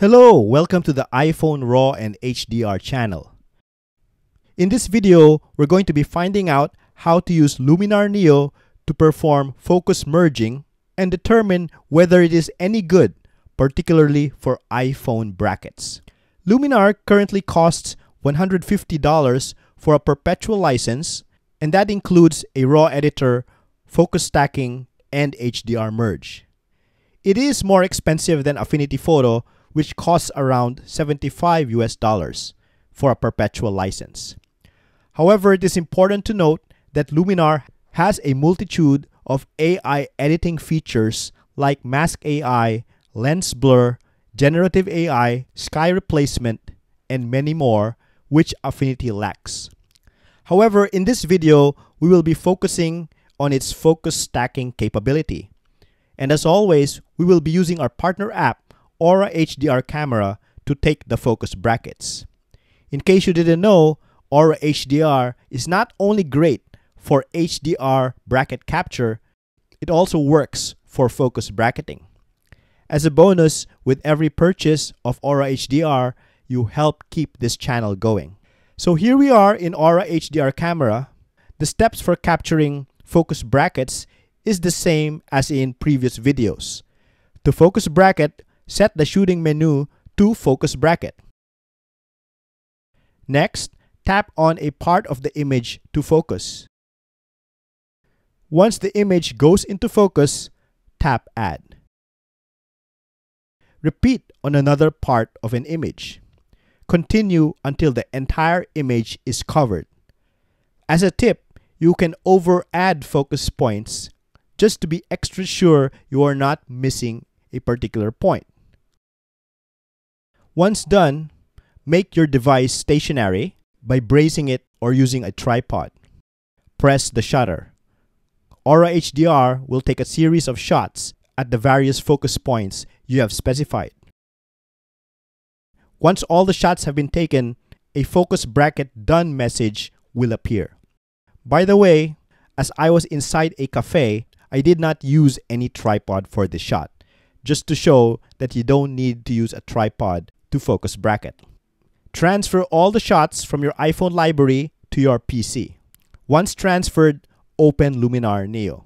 Hello, welcome to the iPhone RAW and HDR channel. In this video, we're going to be finding out how to use Luminar Neo to perform focus merging and determine whether it is any good, particularly for iPhone brackets. Luminar currently costs $150 for a perpetual license, and that includes a RAW editor, focus stacking, and HDR merge. It is more expensive than Affinity Photo, which costs around 75 US dollars for a perpetual license. However, it is important to note that Luminar has a multitude of AI editing features like Mask AI, Lens Blur, Generative AI, Sky Replacement, and many more, which Affinity lacks. However, in this video, we will be focusing on its focus stacking capability. And as always, we will be using our partner app Aura HDR camera to take the focus brackets. In case you didn't know, Aura HDR is not only great for HDR bracket capture, it also works for focus bracketing. As a bonus, with every purchase of Aura HDR, you help keep this channel going. So here we are in Aura HDR camera. The steps for capturing focus brackets is the same as in previous videos. To focus bracket, set the shooting menu to focus bracket. Next, tap on a part of the image to focus. Once the image goes into focus, tap Add. Repeat on another part of an image. Continue until the entire image is covered. As a tip, you can over add focus points just to be extra sure you are not missing a particular point. Once done, make your device stationary by bracing it or using a tripod. Press the shutter. Aura HDR will take a series of shots at the various focus points you have specified. Once all the shots have been taken, a focus bracket done message will appear. By the way, as I was inside a cafe, I did not use any tripod for this shot, just to show that you don't need to use a tripod to focus bracket. Transfer all the shots from your iPhone library to your PC. Once transferred, open Luminar Neo.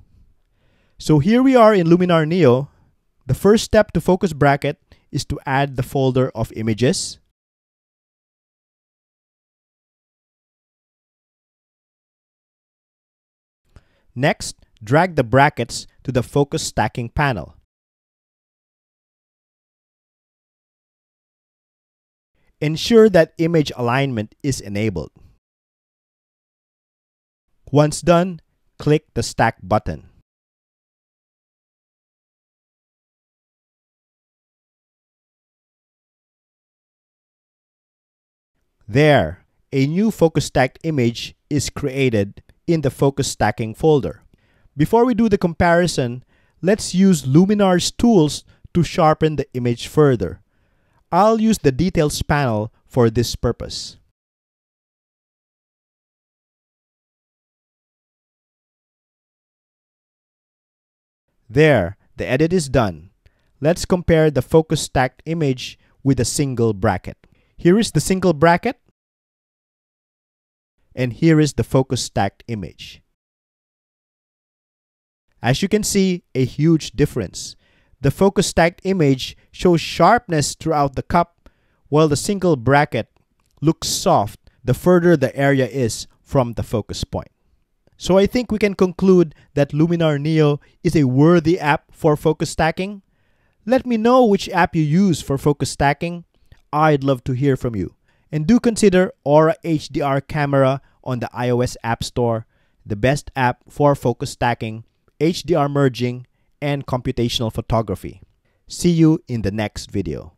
So here we are in Luminar Neo. The first step to focus bracket is to add the folder of images. Next, drag the brackets to the focus stacking panel. Ensure that image alignment is enabled. Once done, click the Stack button. There, a new focus stacked image is created in the focus stacking folder. Before we do the comparison, let's use Luminar's tools to sharpen the image further. I'll use the details panel for this purpose. There, the edit is done. Let's compare the focus stacked image with a single bracket. Here is the single bracket, and here is the focus stacked image. As you can see, a huge difference. The focus stacked image shows sharpness throughout the cup, while the single bracket looks soft the further the area is from the focus point. So I think we can conclude that Luminar Neo is a worthy app for focus stacking. Let me know which app you use for focus stacking. I'd love to hear from you. And do consider Aura HDR camera on the iOS App Store, the best app for focus stacking, HDR merging, and computational photography. See you in the next video.